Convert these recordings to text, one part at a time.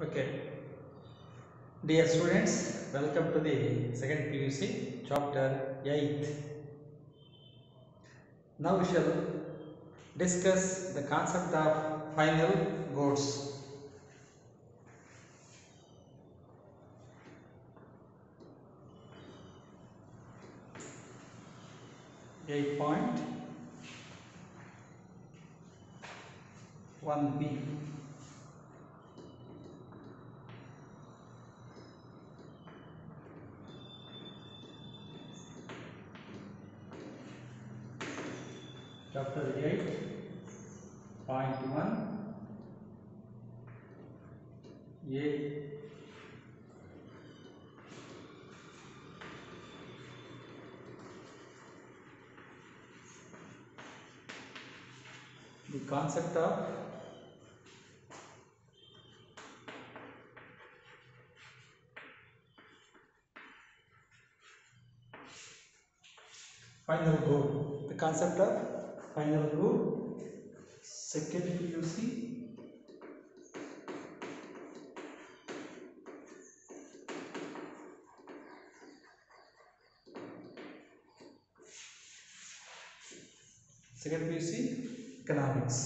Okay. Dear students, welcome to the second PUC chapter 8. Now we shall discuss the concept of final goods. Eight point one B. Chapter eight point one A the concept of final goal the concept of final good second PUC second PUC economics.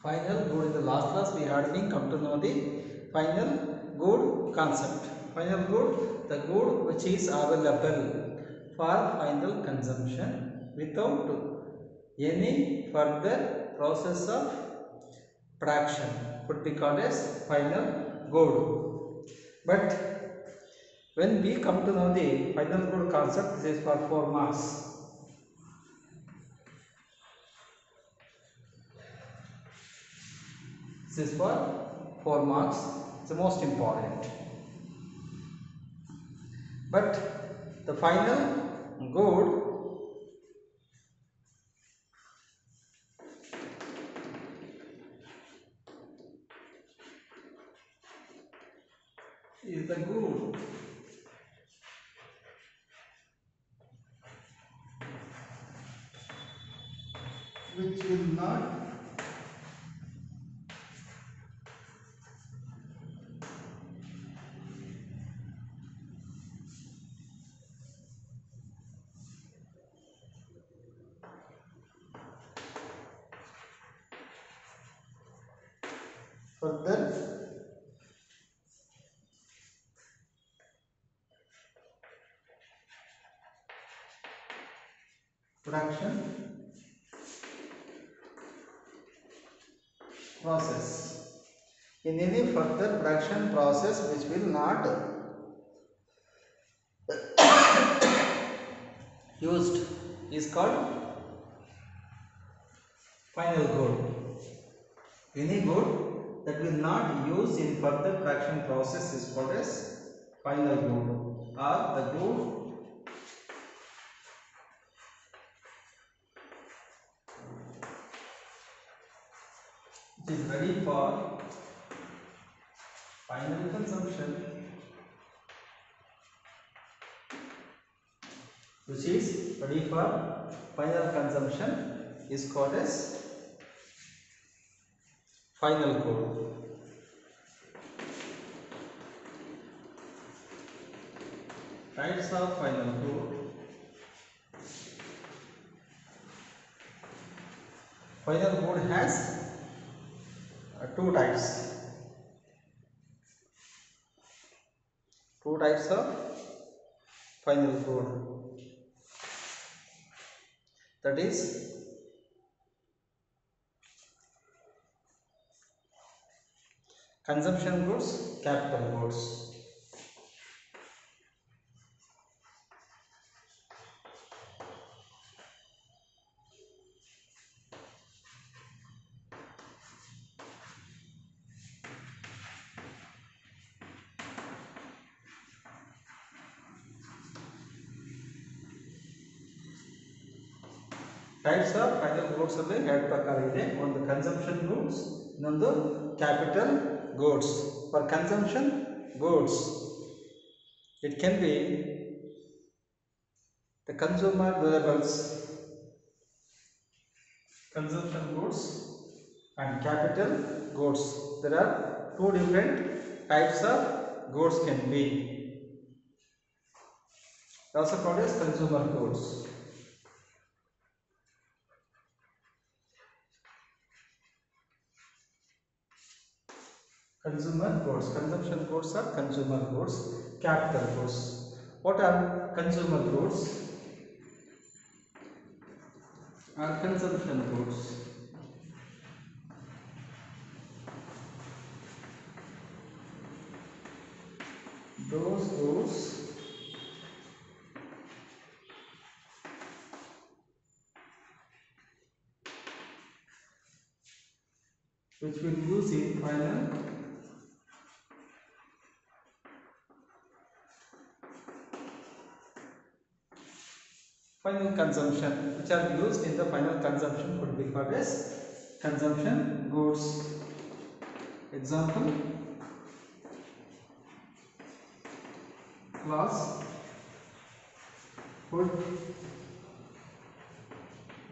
Final good in the last class we had been come to know the final good concept. Final good the good which is available for final consumption without any further process of production could be called as final good but when we come to know the final good concept this is for four marks This is for 4 marks. The most important. But the final good is the good which will not further process. In any further production process which will not used is called final good any good that will not use in further production process is called as final good or the good which is ready for final consumption which is ready for final consumption is called as final good. Types of final good. Final good has two types. Two types of final good. That is consumption goods, capital goods. consumption goods. It can be the consumer durables, consumption goods and capital goods. There are two different types of goods can be. Also called as consumer goods. Consumer goods, consumption goods are consumer goods, capital goods. What are consumer goods? Are consumption goods. Those goods which will use in final final consumption which are used in the final consumption could be called as consumption goods. Example glass food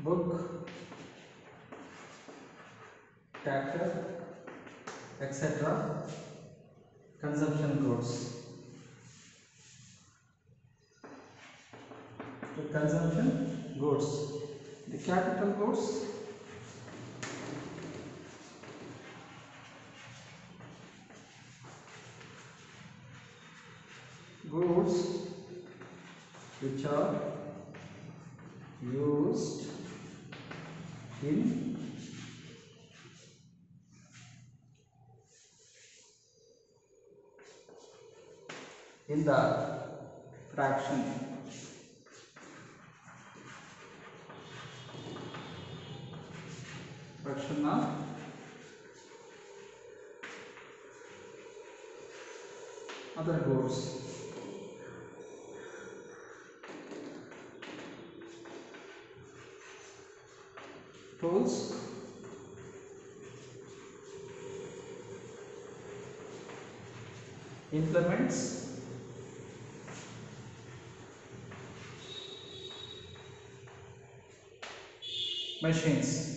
book tractor etc consumption goods the consumption goods. The capital goods. Goods which are used in in the fraction of other goods tools implements. Machines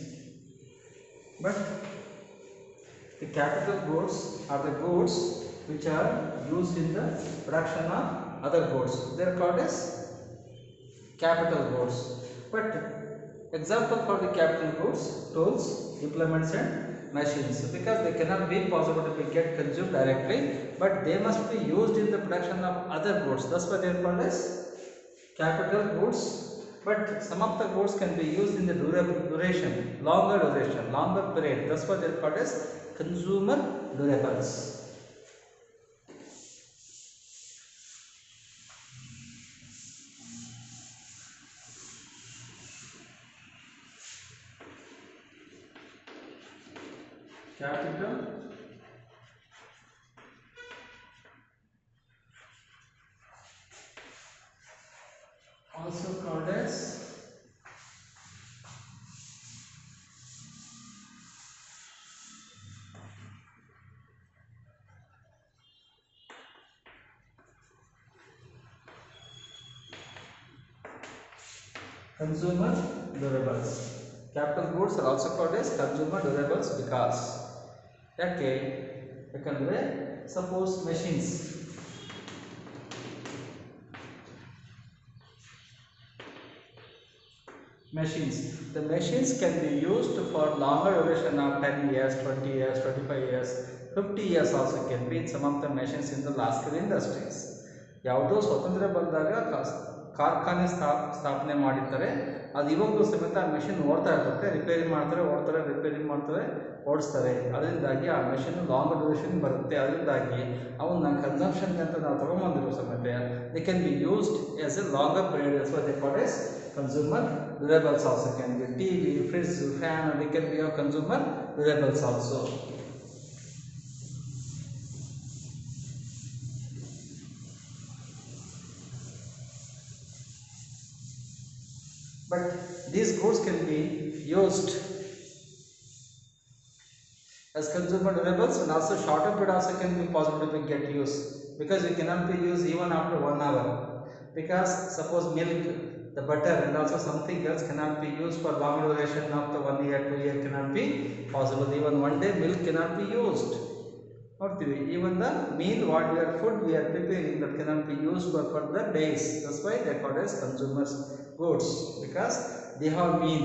but the capital goods are the goods which are used in the production of other goods. They are called as capital goods. But example for the capital goods tools implements and machines. Because they cannot be possible to be get consumed directly but they must be used in the production of other goods. That's why they are called as capital goods. But some of the goods can be used in the dura- duration longer duration longer period. That's why they are called as consumer durables. Capital consumer durables capital goods are also called as consumer durables because ಯಾಕೆ ಯಾಕಂದ್ರೆ suppose machines machines. The machines can be used for longer duration of 10 years, 20 years, 25 years, 50 years also can be in some of the machines in the large scale industries. ಯಾವುದೋ ಸ್ವಾತಂತ್ರ್ಯ ಬಂದಾಗ ಕಾ- ಕಾರ್ಖಾನೆ ಸ್ಥಾ, ಸ್ಥಾಪನೆ ಮಾಡಿರ್ತಾರೆ. ಅದು ಇವಾಗಲೂ ಸಮೇತ ಆ ಮೆಷಿನ್ ಓಡ್ತಾ ಇರುತ್ತೆ ರಿಪೇರಿ ಮಾಡ್ತಾರೆ, ಓಡ್ತಾರೆ ರಿಪೇರಿ ಮಾಡ್ತಾರೆ, ಓಡಿಸ್ತಾರೆ. ಅದರಿಂದಾಗಿ ಆ ಮೆಷಿನ್ ಲಾಂಗ್ ಡ್ಯೂರೇಷನ್ ಬರುತ್ತೆ. ಅದರಿಂದಾಗಿ ಅವನ್ನ ಕನ್ಸಂಪ್ಷನ್ ಅಂತ ನಾವು ತೊಗೊಂಬಂದಿರೋ ಸಮೇತ they can be used as a longer period as they call as consumer durables also can be T V fridge fan can can be a consumer durables But these goods can be used as consumer durables and also shorter period also can be possible to get used because it cannot be used even after one hour because suppose milk the butter and also something else cannot be used for long duration of the one year two year cannot be possible even one day milk cannot be used ನೋಡ್ತೀವಿ even the meal what we are food we are preparing that cannot be use for for the days Dus why they called as consumers goods because they have been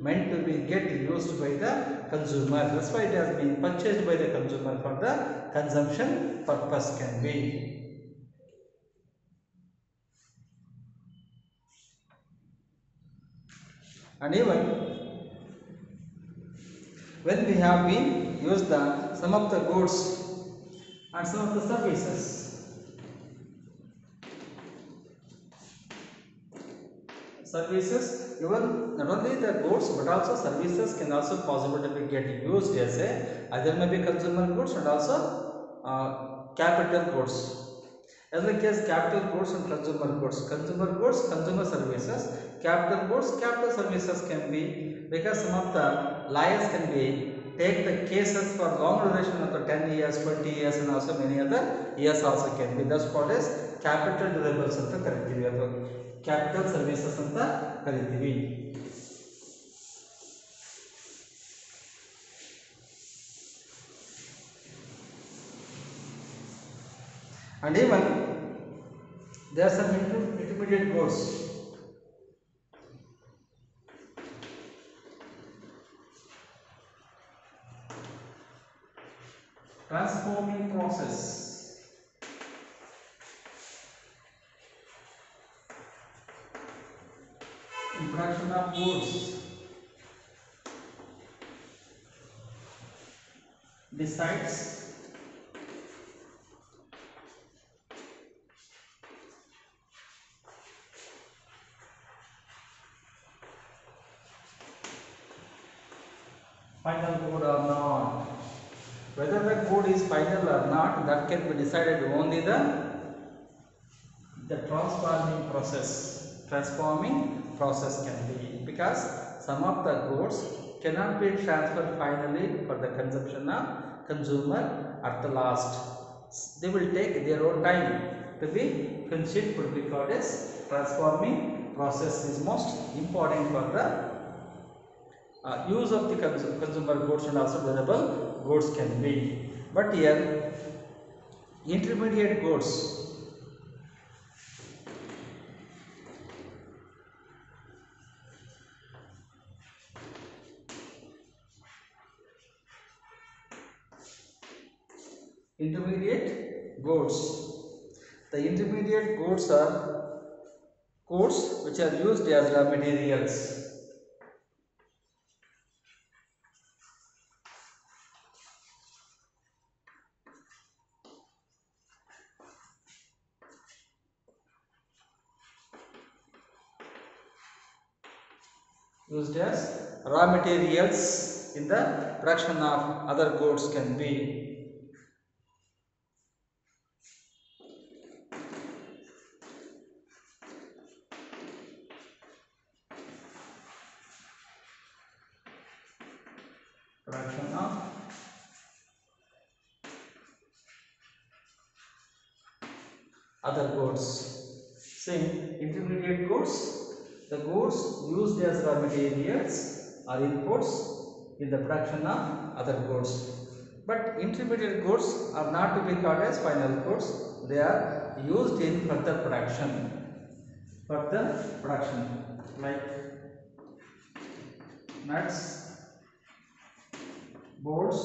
meant to be get used by the consumer. That's why it has been purchased by the consumer for the consumption purpose can be. And even when we have been used the some of the goods and some of the services services even not only the goods but also services can also possible to be get used as a either may be consumer goods and also uh, capital goods as like as capital goods and consumer goods consumer goods consumer services capital goods capital services can be because some of the lawyers can be take the cases for long duration of the 10 years 20 years and also many other years also can be that's called as capital durables ಅಂತ ಕರಿತೀವಿ ಅಥವಾ capital services ಅಂತ ಕರಿತೀವಿ and even there are some inter- intermediate goods transforming process in production of besides final good or not. Whether the good is final or not that can be decided only the the transforming process transforming process can be because some of the goods cannot be transferred finally for the consumption of consumer at the last. They will take their own time to be finished could be called as transforming process is most important for the uh, use of the cons- consumer goods and also durable goods can be. But here intermediate goods intermediate goods the intermediate goods are goods which are used as raw materials. Used as raw materials in the production of other goods can be production of other goods same. Intermediate goods the goods used as raw materials are inputs in the production of other goods but intermediate goods are not to be called as final goods they are used in further production. Further production. Like nuts bolts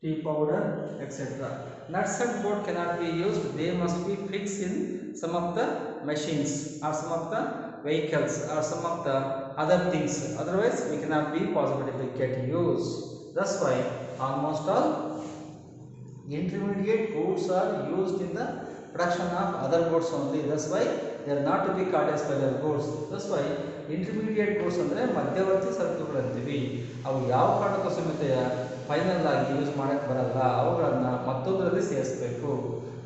tea powder etc nuts and bolt cannot be used. They must be fixed in some of the machines or some of the vehicles or some of the other things. Otherwise we cannot be possible to get used. That's why almost all intermediate goods are used in the production of other goods only. That's why they not not to be called as final goods that's why intermediate goods ಅಂದರೆ ಮಧ್ಯವರ್ತಿ ಸರಕುಗಳು ಅಂತೀವಿ ಅವು ಯಾವ ಕಾರಣಕ್ಕೂ ಸಮೇತ final ಆಗಿ use ಮಾಡಕ್ಕೆ ಬರಲ್ಲ. ಅವುಗಳನ್ನು ಮತ್ತೊಂದರಲ್ಲಿ ಸೇರಿಸ್ಬೇಕು.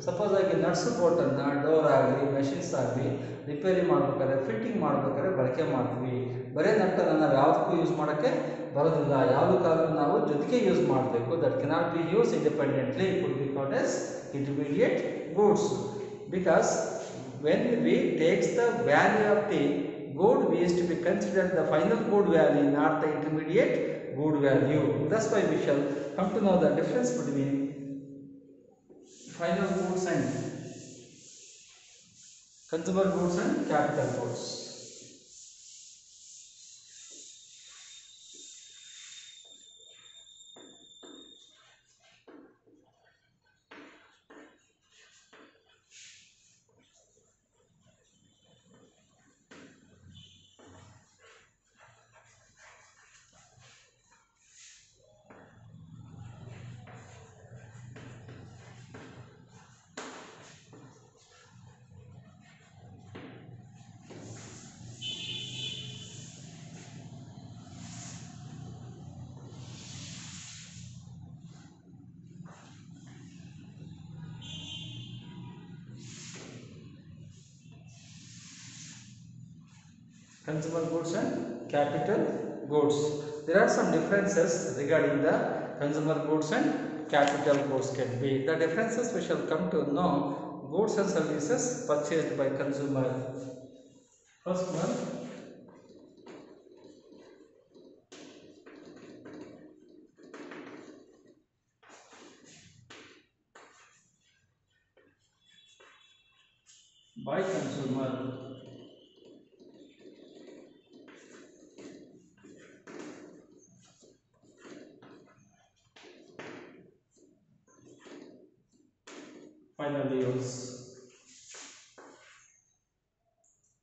ಸಪೋಸ್ ಆಗಿ ನಟ್ಸ್ ಬೋಟನ್ನು ಡೋರ್ ಆಗಲಿ ಮೆಷಿನ್ಸ್ ಆಗಲಿ ರಿಪೇರಿ ಮಾಡ್ಬೇಕಾದ್ರೆ ಫಿಟ್ಟಿಂಗ್ ಮಾಡ್ಬೇಕಾದ್ರೆ ಬಳಕೆ ಮಾಡ್ತೀವಿ. ಬರೀ ನಟ್ಟನ್ನು ನಾವು ಯಾವುದಕ್ಕೂ ಯೂಸ್ ಮಾಡೋಕ್ಕೆ ಬರೋದಿಲ್ಲ. ಯಾವುದಕ್ಕಾದ್ರೂ ನಾವು ಜೊತೆಗೆ ಯೂಸ್ ಮಾಡಬೇಕು. That cannot be use independently could be called as intermediate goods because when we takes the value of the good we is to be considered the final good value, not the intermediate good value. That's why we shall come to know the difference between final goods and consumer goods and capital goods. Consumer goods and capital goods. There are some differences regarding the consumer goods and capital goods can be. The differences we shall come to know goods and services purchased by consumer. First one by consumer. final use.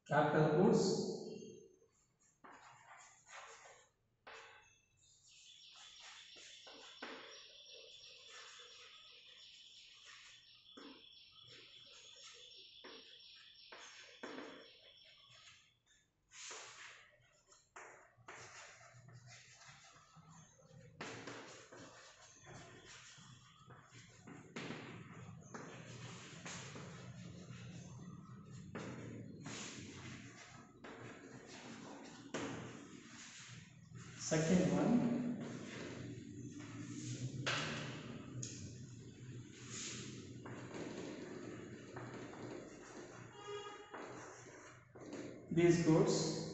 Capital goods Second one, these goods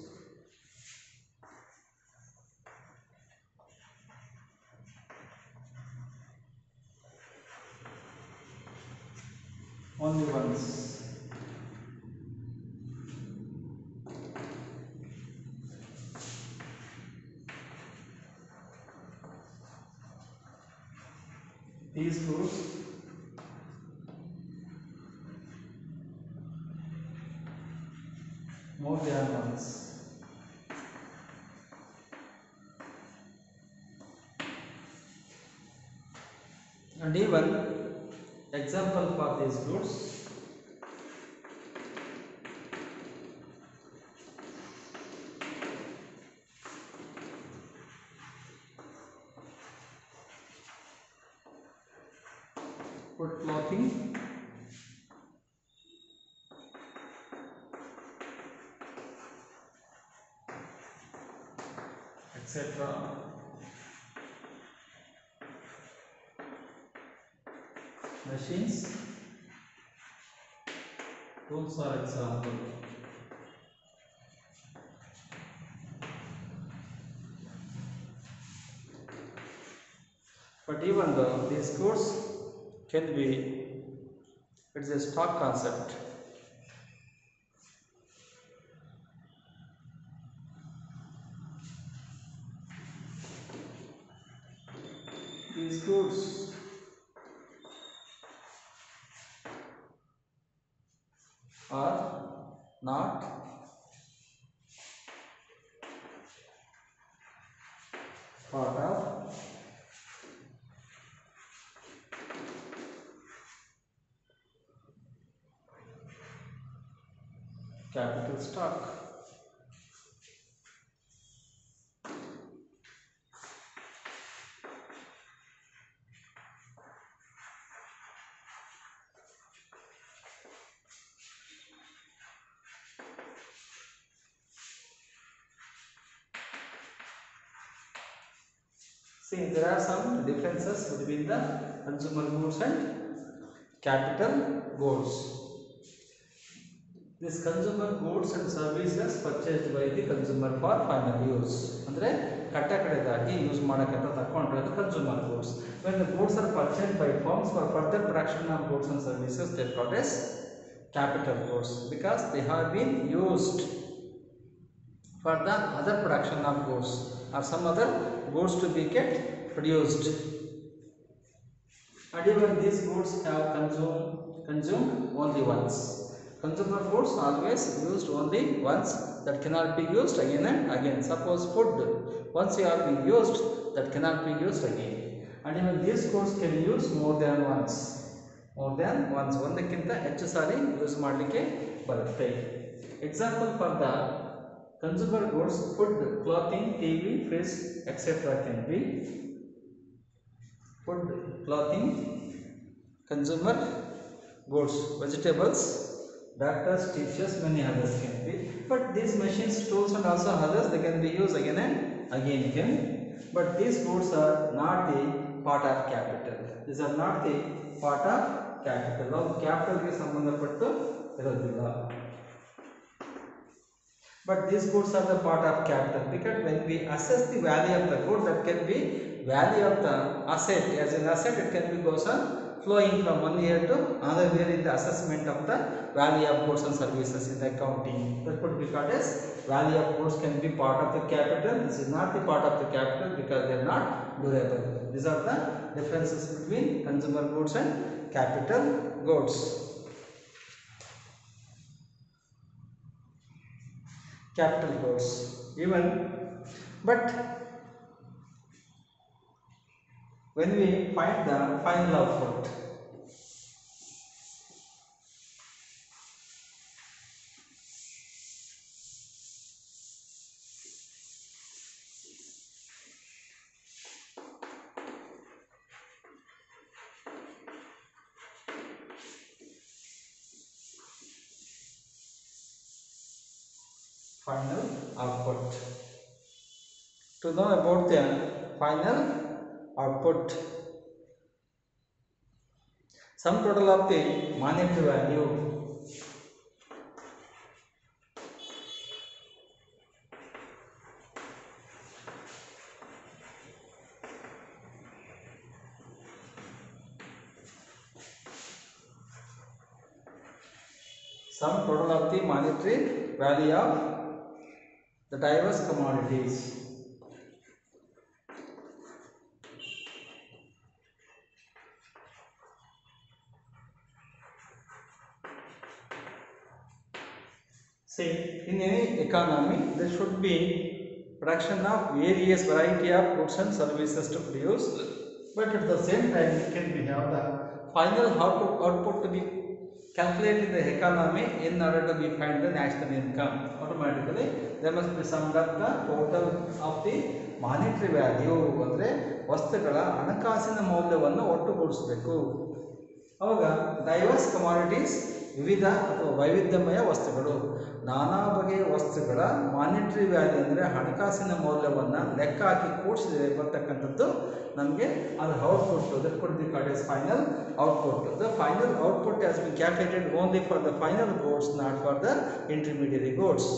etc machines tools are example but even though these goods can be it's a stock concept institutes there are some differences between the consumer goods and capital goods. This consumer goods and services purchased by the consumer for final use ಅಂದರೆ ಕಟ್ಟ ಕಡೆದಾಗಿ use ಮಾಡೋಕ್ಕಂತ ತಗೊಂಡ್ರೆ ಅದು consumer goods when the goods R purchase by forms for further production of goods and services they called as capital goods because they have been used for the other production of goods or some other goods to be get produced and even these goods have consumed consumed only once consumer goods always used only once that cannot be used again and again suppose food once you have been used that cannot be used again and even these goods can use more than once more than once ಒಂದಕ್ಕಿಂತ ಹೆಚ್ಚು ಸಾರಿ use ಮಾಡಲಿಕ್ಕೆ ಬರುತ್ತೆ example for the consumer goods food clothing tv fridge etc can be food clothing consumer goods vegetables doctors teachers many others can be but these machines tools and also others they can be used again and again again but these goods are not the part of capital these are not the part of capital ನಾವು ಕ್ಯಾಪಿಟಲ್ಗೆ ಸಂಬಂಧಪಟ್ಟು ಇರೋದಿಲ್ಲ but these goods are the part of capital because when we assess the value of the good that can be value of the asset. As an asset it can be goes on flowing from one year to another year in the assessment of the value of goods and services in the accounting. That could be called as value of goods can be part of the capital. This is not the part of the capital because they are not durable. These are the differences between consumer goods and capital goods capital goods even. But when we find the final output final output, sum total of the monetary value sum total of the monetary value of the diverse commodities. See, in any economy, there should be production of various variety of goods and services to produce, but at the same time, it can be have the final output, output to be calculated in the economy in order to be find the national income. Automatically, there must be summed up the total of the monetary value ಅಂದರೆ ವಸ್ತುಗಳ ಹಣಕಾಸಿನ ಮೌಲ್ಯವನ್ನು ಒಟ್ಟುಗೂಡಿಸಬೇಕು ಅವಾಗ divorce commodities ವಿವಿಧ ಅಥವಾ ವೈವಿಧ್ಯಮಯ ವಸ್ತುಗಳು. ನಾನಾ ಬಗೆಯ ವಸ್ತುಗಳ ಮಾನಿಟ್ರಿ ವ್ಯಾಲ್ಯೂ ಅಂದರೆ ಹಣಕಾಸಿನ ಮೌಲ್ಯವನ್ನು ಲೆಕ್ಕ ಹಾಕಿ ಕೂಡಿಸಿದರೆ ಬರ್ತಕ್ಕಂಥದ್ದು ನಮಗೆ ಅದು output that could be as final output the final output as be calculated only for the final goods not for the intermediary goods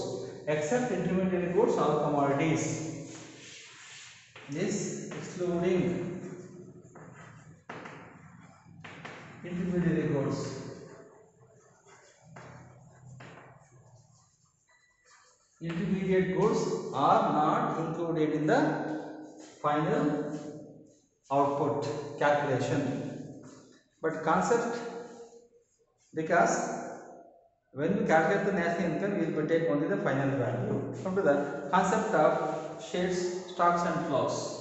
except intermediary goods all commodities this excluding intermediary goods. Intermediate goods are not included in the final output calculation. But concept because when we calculate the national income we will take only the final value. Come to the concept of shares stocks and flows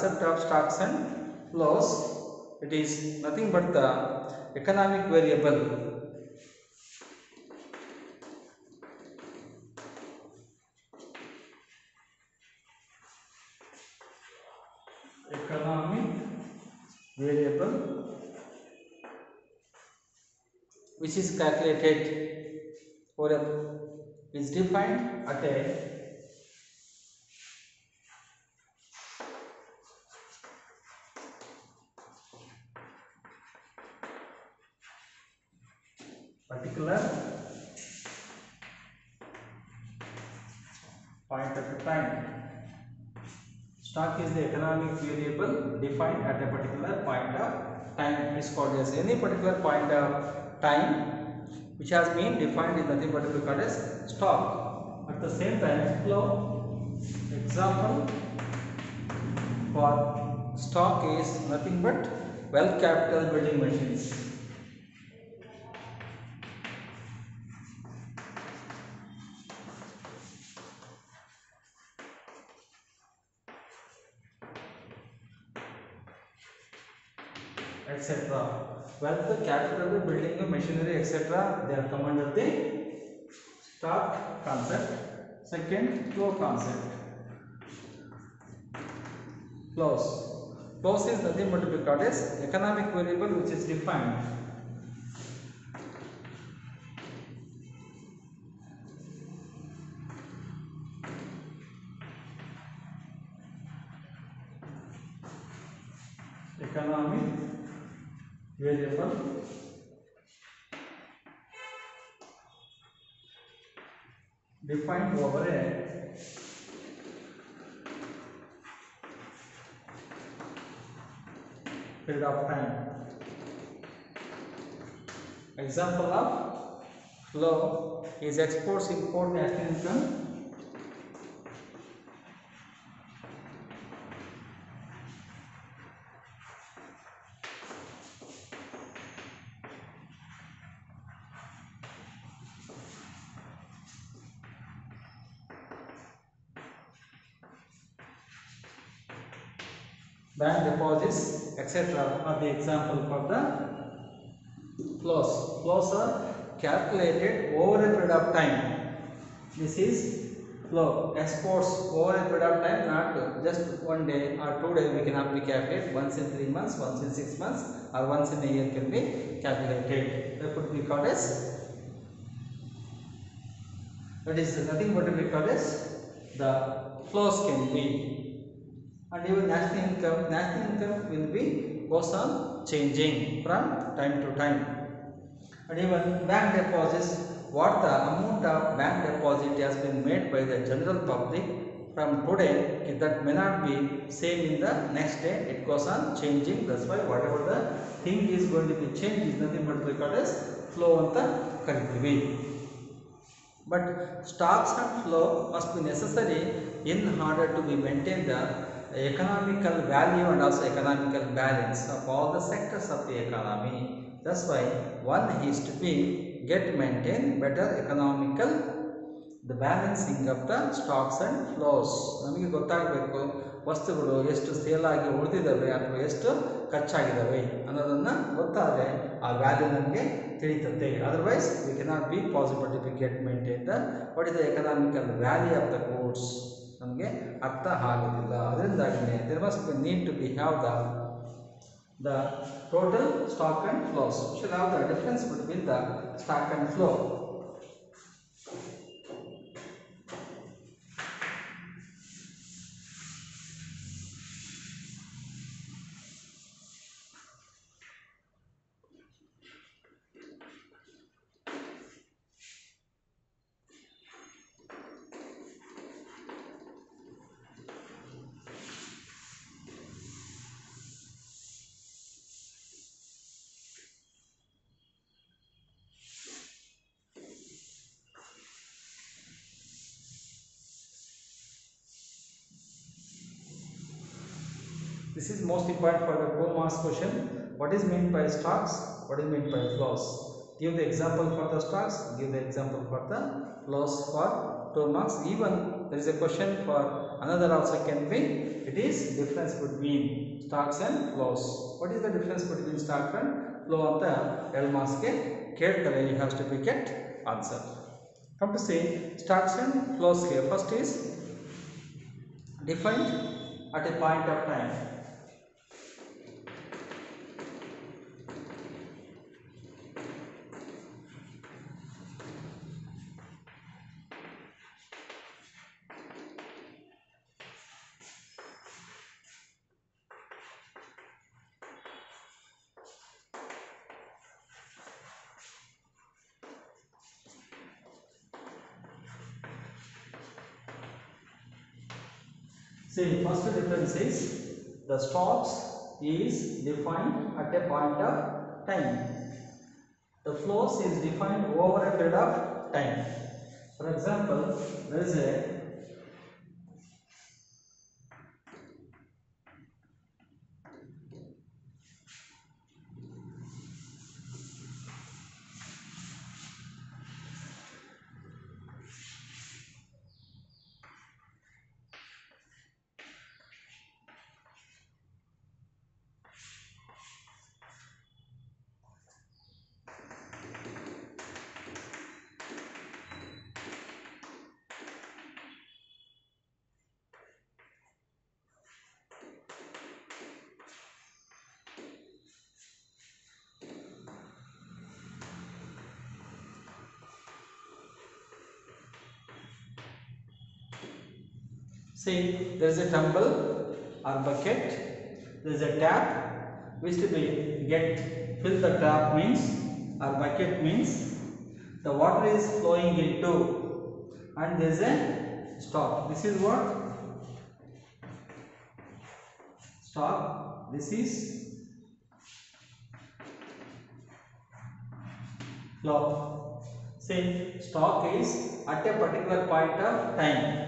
concept of stocks and flows it is nothing but the economic variable. Economic variable which is calculated or is defined at a point of time. Stock is the economic variable defined at a particular point of time. Is called as any particular point of time which has been defined is nothing but we call as stock. At the same time, flow example for stock is nothing but well capital building machines. Machinery, etc. They are come under the stock concept. Second, flow concept. Flows. Flows is nothing but called as economic variable which is defined. Defined over है। Period of time example of flow is exports import national income etc are the example for the flows flows are calculated over a period of time. This is flow. Exports over a period of time not just one day or two days. We cannot be calculated. Once in three months once in six months or once in a year can be calculated. That could be called as that is nothing but to be called as the flows can be and even national income national income will be goes on changing from time to time and even bank deposits what the amount of bank deposit has been made by the general public from today that may not be same in the next day it goes on changing that's why whatever the thing is going to be changed is nothing but because as flow ಅಂತ ಕರಿತೀವಿ but stocks and flow must be necessary in order to be maintain the economical value and also economical balance of all the sectors of the economy. That's why one is to be get maintain better economical the balancing of the stocks and flows. ನಮಗೆ ಗೊತ್ತಾಗಬೇಕು ವಸ್ತುಗಳು ಎಷ್ಟು sale ಆಗಿ ಉಳಿದಿದ್ದಾವೆ ಅಥವಾ ಎಷ್ಟು ಖರ್ಚಾಗಿದ್ದಾವೆ ಅನ್ನೋದನ್ನು ಗೊತ್ತಾದರೆ ಆ ವ್ಯಾಲ್ಯೂ ನಮಗೆ ತಿಳಿತದೆ otherwise we cannot be possible to be get maintain the what is the economical value of the goods ನಮಗೆ ಅರ್ಥ ಆಗೋದಿಲ್ಲ. ಅದರಿಂದಾಗಿ there need to be have the the total stock and flows should have the difference between the stock and flow This is most important for the two marks question. What is meant by stocks? What is meant by flows? Give the example for the stocks. Give the example for the flows for two marks. Even there is a question for Another also can be, it is difference between stocks and flows. What is the difference between stock and flow ಅಂತ ಎರಡು ಮಾರ್ಕ್ಸ್ಗೆ ಕೇಳ್ತಾರೆ you have to picket answer come to C stocks and ಫ್ಲೋಸ್ಗೆ first is defined at a point of time. the stocks is defined at a point of time. The flows is defined over a period of time. For example, there is a See, there is a tumble or bucket. There is a tap which be get fill the tap means or bucket means the water is flowing into and there is a stop. This is what stop. This is flow. See, stock is at a particular point of time.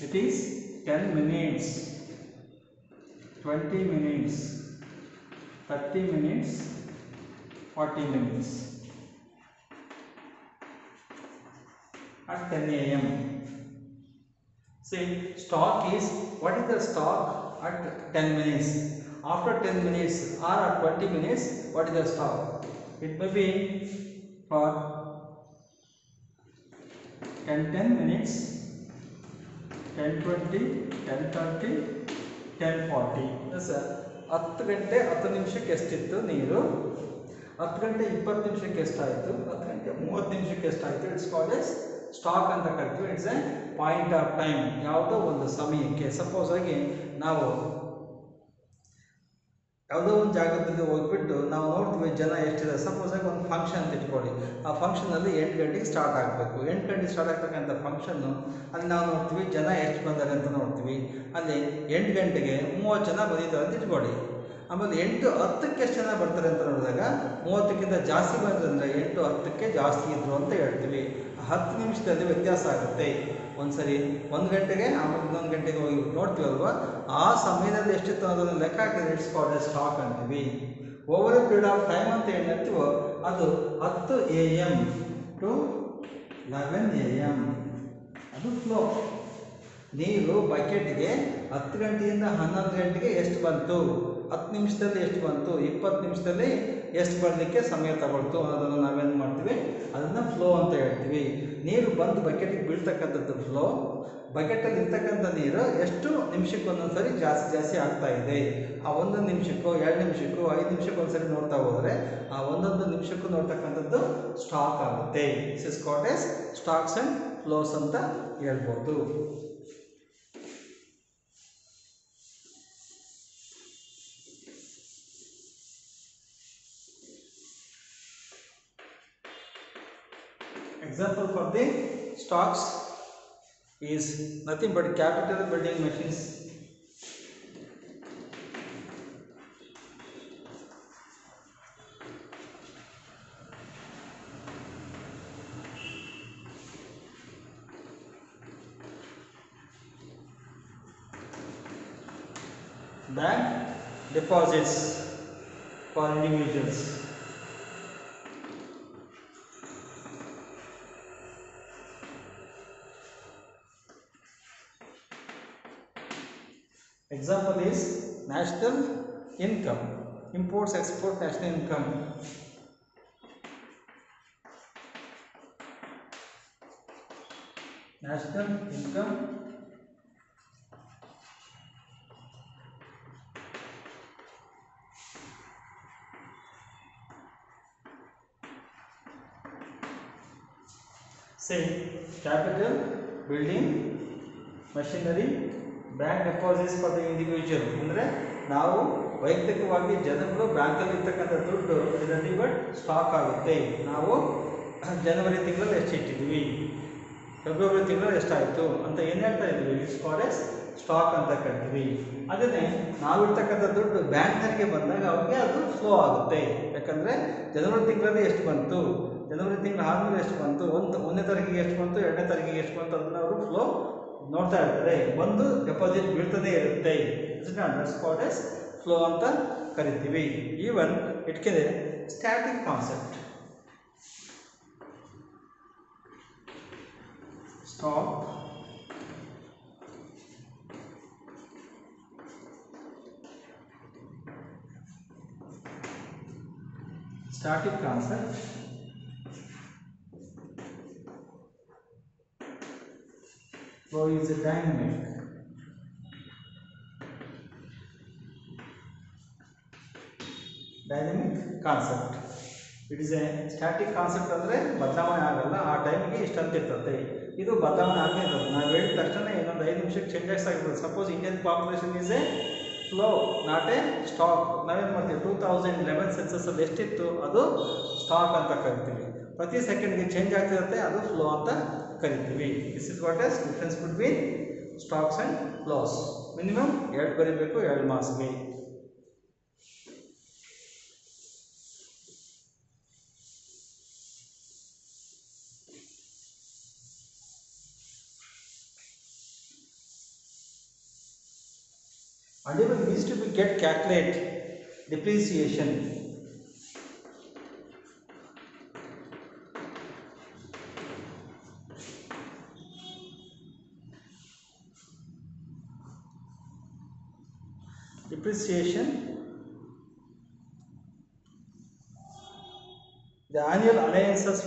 It is 10 minutes, 20 minutes, 30 minutes, 40 minutes. At 10 a.m. See, stock is what is the stock at 10 minutes? After 10 minutes or at 20 minutes, what is the stock? It may be for 10 10 minutes 1020 1030 1040 sir ಹತ್ತು ಗಂಟೆ ಹತ್ತು ನಿಮಿಷಕ್ಕೆ ಎಷ್ಟಿತ್ತು ನೀರು? ಹತ್ತು ಗಂಟೆ ಇಪ್ಪತ್ತು ನಿಮಿಷಕ್ಕೆ ಎಷ್ಟಾಯಿತು? ಹತ್ತು ಗಂಟೆ ಮೂವತ್ತು ನಿಮಿಷಕ್ಕೆ ಎಷ್ಟಾಯಿತು? ಇಟ್ಸ್ ಕಾಲ್ಡ್ ಎಸ್ ಸ್ಟಾಕ್ ಅಂತ ಕರಿತೀವಿ. It's a point of time ಯಾವುದೋ ಒಂದು ಸಮಯಕ್ಕೆ ಸಪೋಸ್ ಆಗಿ ನಾವು ಯಾವುದೋ ಒಂದು ಜಾಗದಲ್ಲಿ ಹೋಗ್ಬಿಟ್ಟು ನಾವು ನೋಡ್ತೀವಿ, ಜನ ಎಷ್ಟಿದೆ ಸಪೋಸ್ ಆಗಿ ಒಂದು ಫಂಕ್ಷನ್ ಅಂತ ಇಟ್ಕೊಳ್ಳಿ. ಆ ಫಂಕ್ಷನಲ್ಲಿ ಎಂಟು ಗಂಟೆಗೆ ಸ್ಟಾರ್ಟ್ ಆಗಬೇಕು. ಎಂಟು ಗಂಟೆಗೆ ಸ್ಟಾರ್ಟ್ ಆಗ್ತಕ್ಕಂಥ ಫಂಕ್ಷನ್ನು ಅಲ್ಲಿ ನಾವು ನೋಡ್ತೀವಿ, ಜನ ಎಷ್ಟು ಬಂದಾರೆ ಅಂತ ನೋಡ್ತೀವಿ. ಅಲ್ಲಿ ಎಂಟು ಗಂಟೆಗೆ ಮೂವತ್ತು ಜನ ಬಂದಿದ್ದಾರೆ ಅಂತ ಇಟ್ಕೊಳ್ಳಿ. ಆಮೇಲೆ ಎಂಟು ಹತ್ತಕ್ಕೆ ಎಷ್ಟು ಜನ ಬರ್ತಾರೆ ಅಂತ ನೋಡಿದಾಗ, ಮೂವತ್ತಕ್ಕಿಂತ ಜಾಸ್ತಿ ಬಂದ್ರೆ ಎಂಟು ಹತ್ತಕ್ಕೆ ಜಾಸ್ತಿ ಇದ್ರು ಅಂತ ಹೇಳ್ತೀವಿ. ಹತ್ತು ನಿಮಿಷದಲ್ಲಿ ವ್ಯತ್ಯಾಸ ಆಗುತ್ತೆ. ಒಂದ್ಸರಿ ಒಂದು ಗಂಟೆಗೆ, ಆಮೇಲೆ ಇನ್ನೊಂದು ಗಂಟೆಗೆ ಹೋಗಿ ನೋಡ್ತೀವಲ್ವ ಆ ಸಮಯದಲ್ಲಿ ಎಷ್ಟಿತ್ತು ಅನ್ನೋದನ್ನು ಲೆಕ್ಕ ಹಾಕಿದ್ರೆ ಇಟ್ಸ್ ಕಾಲ್ಡ್ ಸ್ಟಾಕ್ ಅಂತೀವಿ over a period of time ಅಂತ ಏನು ಹೇಳ್ತೀವೋ, ಅದು ಹತ್ತು a m to eleven a m ಅದು ಫ್ಲೋ ನೀರು ಬಕೆಟ್ಗೆ ಹತ್ತು ಗಂಟೆಯಿಂದ ಹನ್ನೊಂದು ಗಂಟೆಗೆ ಎಷ್ಟು ಬಂತು? ಹತ್ತು ನಿಮಿಷದಲ್ಲಿ ಎಷ್ಟು ಬಂತು? ಇಪ್ಪತ್ತು ನಿಮಿಷದಲ್ಲಿ ಎಷ್ಟು ಬರಲಿಕ್ಕೆ ಸಮಯ ತಗೊಳ್ತು? ಅದನ್ನು ನಾವೇನು ಮಾಡ್ತೀವಿ? ಅದನ್ನು ಫ್ಲೋ ಅಂತ ಹೇಳ್ತೀವಿ. ನೀರು ಬಂದು ಬಕೆಟಿಗೆ ಬೀಳ್ತಕ್ಕಂಥದ್ದು ಫ್ಲೋ ಬಕೆಟಲ್ಲಿ ಇರ್ತಕ್ಕಂಥ ನೀರು ಎಷ್ಟು ನಿಮಿಷಕ್ಕೆ ಒಂದೊಂದು ಜಾಸ್ತಿ ಜಾಸ್ತಿ ಆಗ್ತಾ ಇದೆ? ಆ ಒಂದೊಂದು ನಿಮಿಷಕ್ಕೂ, ಎರಡು ನಿಮಿಷಕ್ಕೂ, ಐದು ನಿಮಿಷಕ್ಕೆ ಒಂದ್ಸರಿ ನೋಡ್ತಾ ಹೋದರೆ ಆ ಒಂದೊಂದು ನಿಮಿಷಕ್ಕೂ ನೋಡ್ತಕ್ಕಂಥದ್ದು ಸ್ಟಾಕ್ ಆಗುತ್ತೆ. Is as stocks and flows ಅಂತ ಹೇಳ್ಬೋದು. Example for the stocks is nothing but capital building machines. Bank deposits for individuals. Example is national income. Imports, export, national income. National income say capital building machinery bank deposits for the individual ಅಂದರೆ ನಾವು ವೈಯಕ್ತಿಕವಾಗಿ ಜನಗಳು ಬ್ಯಾಂಕಲ್ಲಿ ಇರ್ತಕ್ಕಂಥ ದುಡ್ಡು ಇದರಲ್ಲಿ but stock ಆಗುತ್ತೆ. ನಾವು ಜನವರಿ ತಿಂಗಳಲ್ಲಿ ಎಷ್ಟು ಇಟ್ಟಿದ್ವಿ ಫೆಬ್ರವರಿ ತಿಂಗಳಲ್ಲಿ ಎಷ್ಟಾಯಿತು ಅಂತ ಏನು ಹೇಳ್ತಾ ಇದ್ವಿ? ಇಟ್ಸ್ ಫಾರ್ ಎಸ್ ಸ್ಟಾಕ್ ಅಂತ ಕರಿತೀವಿ. ಅದನ್ನೇ ನಾವಿರ್ತಕ್ಕಂಥ ದುಡ್ಡು ಬ್ಯಾಂಕ್ನರಿಗೆ ಬಂದಾಗ ಅವ್ರಿಗೆ ಅದು ಫ್ಲೋ ಆಗುತ್ತೆ. ಯಾಕಂದರೆ ಜನವರಿ ತಿಂಗಳಲ್ಲಿ ಎಷ್ಟು ಬಂತು? ಜನವರಿ ತಿಂಗಳು ಆದಮೇಲೆ ಎಷ್ಟು ಬಂತು? ಒಂದು, ಒಂದನೇ ತಾರೀಕಿಗೆ ಎಷ್ಟು ಬಂತು? ಎರಡನೇ ತಾರೀಕಿಗೆ ಎಷ್ಟು ಬಂತು ಅದನ್ನು ಅವರು ಫ್ಲೋ ನೋಡ್ತಾ ಇರ್ತಾರೆ ಒಂದು ಡೆಪಾಸಿಟ್ ಬೀಳ್ತದೇ ಇರುತ್ತೆ ಕಾಲ್ಡ್ ಎಸ್ ಫ್ಲೋ ಅಂತ ಕರಿತೀವಿ. Even ಇಟ್ಕಿದೆ static concept stop starting concept. flow is a dynamic dynamic concept it is a static concept ಅಂದರೆ ಬದಲಾವಣೆ ಆಗಲ್ಲ ಆ ಟೈಮಿಗೆ ಇಷ್ಟಂತ ಇರ್ತದೆ ಇದು ಬದಲಾವಣೆ ಆಗೇ ಇರೋದು ನಾವು ಹೇಳಿದ ತಕ್ಷಣ ಇನ್ನೊಂದು ಐದು ನಿಮಿಷಕ್ಕೆ ಚೇಂಜಸ್ ಆಗಿಬಿಡುತ್ತೆ suppose Indian population is a flow not a stock ನಾವೇನು ಮಾಡ್ತೀವಿ ಟೂ ತೌಸಂಡ್ ಲೆವೆನ್ ಸೆನ್ಸಸಲ್ಲಿ ಎಷ್ಟಿತ್ತು ಅದು ಸ್ಟಾಕ್ ಅಂತ ಕರಿತೀವಿ ಪ್ರತಿ ಸೆಕೆಂಡ್ಗೆ ಚೇಂಜ್ ಆಗ್ತಿರುತ್ತೆ ಅದು ಫ್ಲೋ ಅಂತ ಕರಿತೀವಿ this is what S difference between stocks and flows minimum ಎರಡು ಬರೀಬೇಕು ಎರಡು ಮಾರ್ಕ್ಸ್ಗೆ and even needs to be get calculate depreciation depreciation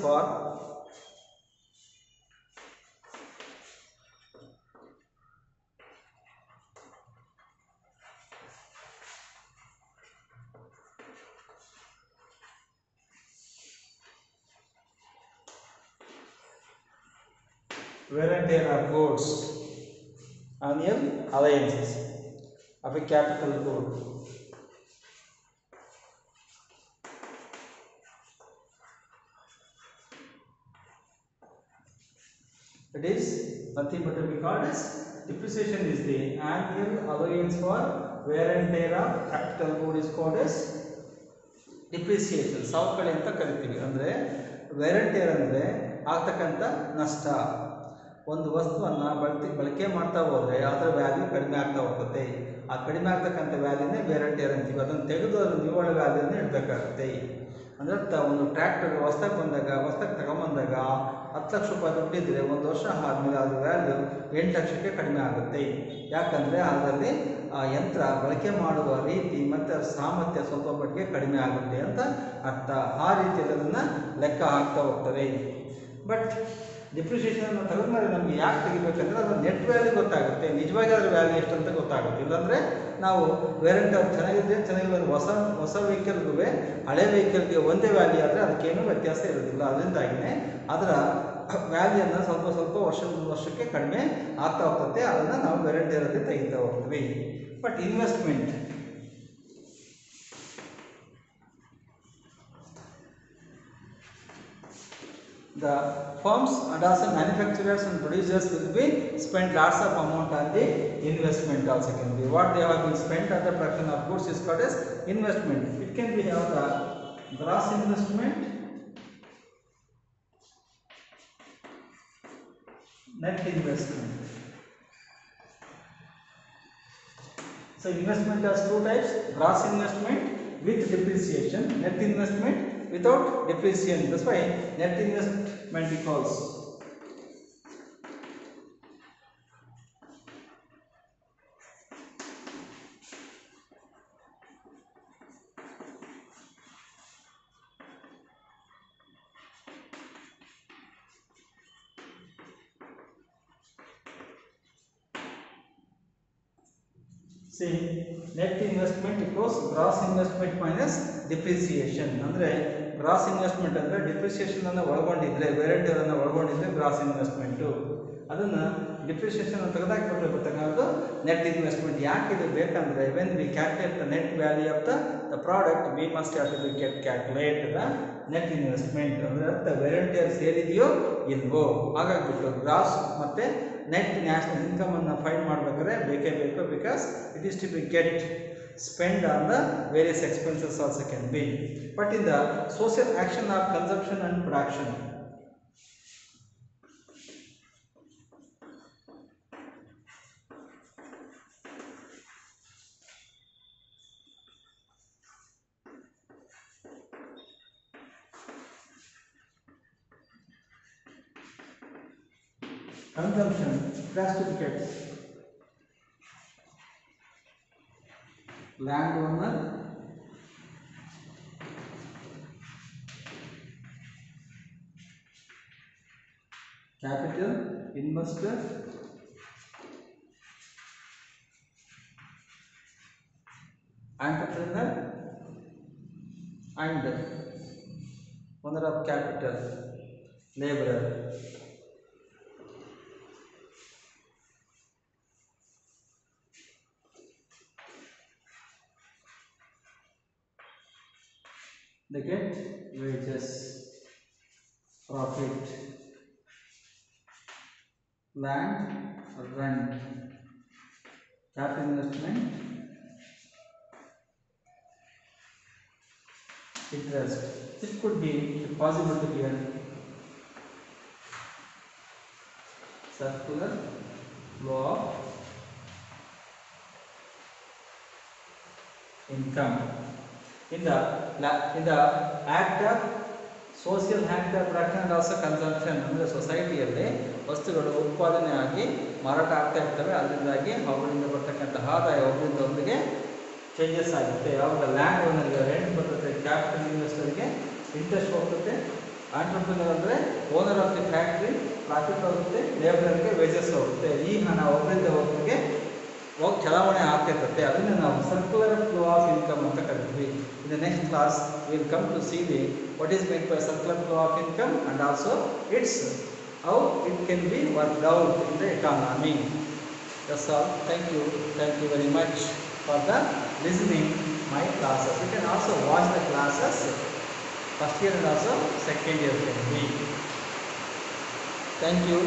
for of goods annual allowances of a capital good nothing but to be called as depreciation is the annual allowance for wear and tear of capital good is called as depreciation ಸವಕಳಿ ಅಂತ ಕರಿತೀವಿ. ಅಂದರೆ ವೆರಟೇರ್ ಅಂದರೆ ಆಗ್ತಕ್ಕಂಥ ನಷ್ಟ. ಒಂದು ವಸ್ತುವನ್ನು ಬಳಕೆ ಬಳಕೆ ಮಾಡ್ತಾ ಹೋದರೆ ಅದರ ವ್ಯಾಲ್ಯೂ ಕಡಿಮೆ ಆಗ್ತಾ ಹೋಗುತ್ತೆ. ಆ ಕಡಿಮೆ ಆಗ್ತಕ್ಕಂಥ ವ್ಯಾಲ್ಯೂನೇ ವೆರಟೇರ್ ಅಂತೀವಿ. ಅದನ್ನು ತೆಗೆದು ಅದರ ನಿವ್ವಳ ವ್ಯಾಲ್ಯೂನೇ ಇಡಬೇಕಾಗುತ್ತೆ. ಅಂದರೆ ತ ಒಂದು ಟ್ರ್ಯಾಕ್ಟರ್ ಹೊಸ್ದಾಗಿ ಬಂದಾಗ ಹೊಸ್ದಾಗಿ ತಗೊಂಬಂದಾಗ ಹತ್ತು ಲಕ್ಷ ರೂಪಾಯಿ ದುಡ್ಡಿದ್ರೆ ಒಂದು ವರ್ಷ ಆದಮೇಲೆ ಅದರ ವ್ಯಾಲ್ಯೂ ಎಂಟು ಲಕ್ಷಕ್ಕೆ ಕಡಿಮೆ ಆಗುತ್ತೆ. ಯಾಕಂದರೆ ಅದರಲ್ಲಿ, ಆ, ಯಂತ್ರ ಬಳಕೆ ಮಾಡುವ ರೀತಿ ಮತ್ತು ಅದರ ಸಾಮರ್ಥ್ಯ ಸ್ವಲ್ಪ ಮಟ್ಟಿಗೆ ಕಡಿಮೆ ಆಗುತ್ತೆ ಅಂತ ಅರ್ಥ. ಆ ರೀತಿಯಲ್ಲಿ ಅದನ್ನು ಲೆಕ್ಕ ಹಾಕ್ತಾ ಹೋಗ್ತವೆ. ಬಟ್ ಡಿಪ್ರಿಷಿಯೇಷನ್ ತೆಗೆದ್ಮೇಲೆ ನಮಗೆ ಯಾಕೆ ತೆಗಿಬೇಕಂದ್ರೆ ಅದು ನೆಟ್ ವ್ಯಾಲ್ಯೂ ಗೊತ್ತಾಗುತ್ತೆ. ನಿಜವಾಗಿ ಅದರ ವ್ಯಾಲ್ಯೂ ಎಷ್ಟು ಅಂತ ಗೊತ್ತಾಗುತ್ತೆ. ಇಲ್ಲಾಂದರೆ ನಾವು ವೇರೆಂಟ್ ಅವ್ರು ಚೆನ್ನಾಗಿದ್ರೆ ಚೆನ್ನಾಗಿಲ್ಲ ಹೊಸ ಹೊಸ ವೆಹಿಕಲ್ಗೂ ಹಳೆ ವೆಹಿಕಲ್ಗೆ ಒಂದೇ ವ್ಯಾಲ್ಯೂ ಆದರೆ ಅದಕ್ಕೇನು ವ್ಯತ್ಯಾಸ ಇರೋದಿಲ್ಲ ಅದರಿಂದಾಗಿಯೇ ಅದರ ವ್ಯಾಲ್ಯೂನ ಸ್ವಲ್ಪ ಸ್ವಲ್ಪ ವರ್ಷದಿಂದ ವರ್ಷಕ್ಕೆ ಕಡಿಮೆ ಆಗ್ತಾ ಹೋಗ್ತದೆ. ಅದನ್ನು ನಾವು ವೆರೆಂಟ್ ಇರೋದೇ ತೆಗಿತಾ ಹೋಗ್ತೀವಿ. But investment the firms and also manufacturers and producers will be spent lots of amount on the investment also can be what they have been spent on the production of goods is called as investment it can be have the gross investment net investment so investment has two types gross investment with depreciation net investment without depreciation. That's why net investment equals See, net investment equals gross investment minus depreciation. Andre gross investment ಅಂದರೆ depreciation ಅನ್ನು ಒಳಗೊಂಡಿದ್ರೆ warranty ಅನ್ನು ಒಳಗೊಂಡಿದ್ರೆ gross investment. ಅದನ್ನು depreciation ತೆಗೆದಾಕ್ಬಿಟ್ರೆ ಬರ್ತಕ್ಕಂಥದ್ದು net investment ಯಾಕೆ ಇದು ಬೇಕಂದರೆ when we calculate the net value of the the product we must have to get calculate the net investment ಅಂದರೆ ಅರ್ಥ ವೆರಂಟಿಯರ್ ಸೇರಿದೆಯೋ ಇಲ್ವೋ. ಹಾಗಾಗ್ಬಿಟ್ಟು ಗ್ರಾಸ್ ಮತ್ತು ನೆಟ್ ನ್ಯಾಷನಲ್ ಇನ್ಕಮನ್ನು ಫೈಂಡ್ ಮಾಡಬೇಕಾದ್ರೆ ಬೇಕೇ ಬೇಕು because it is to be get spend on the various expenses also can be. But in the social action of consumption and production. Consumption classificates landowner capital investor entrepreneur and owner of capital laborer they get wages profit land rent. Capital investment interest. It could be possible to a circular flow of income in the in the act of social act of production also consumption ಅಂದರೆ ಸೊಸೈಟಿಯಲ್ಲಿ ವಸ್ತುಗಳು ಉತ್ಪಾದನೆ ಆಗಿ ಮಾರಾಟ ಆಗ್ತಾ ಇರ್ತವೆ. ಅದರಿಂದಾಗಿ ಅವುಗಳಿಂದ ಬರ್ತಕ್ಕಂಥ ಆದಾಯ ಒಬ್ಬರಿಂದ ಒಬ್ಬರಿಗೆ ಚೇಂಜಸ್ ಆಗುತ್ತೆ. ಯಾವಾಗ ಲ್ಯಾಂಡ್ ಓನರ್ಗೆ ರೆಂಟ್ ಬರ್ತದೆ ಕ್ಯಾಪಿಟಲ್ ಇನ್ವೆಸ್ಟರ್ಗೆ ಇಂಟ್ರೆಸ್ಟ್ ಹೋಗ್ತದೆ ಆಂಟ್ರಪ್ರಿನರ್ ಅಂದರೆ owner of the factory profit ಹೋಗುತ್ತೆ ಲೇಬರ್ಗೆ ವೇಜಸ್ ಹೋಗುತ್ತೆ. ಈ ಹಣ ಒಬ್ಬರಿಂದ ಒಬ್ಬರಿಗೆ ಹೋಗಿ ಚಲಾವಣೆ ಆಗ್ತಿರ್ತದೆ ಅದನ್ನು ನಾವು ಸರ್ಕ್ಯುಲರ್ ಫ್ಲೋ ಆಫ್ ಇನ್ಕಮ್ ಅಂತ ಕರಿತೀವಿ in the next class will come to see the what is make by circular flow of income and also it's how it can B worked out in the economy that's all thank you thank you very much for the listening my classes you can also watch the classes first year and also second year can be thank you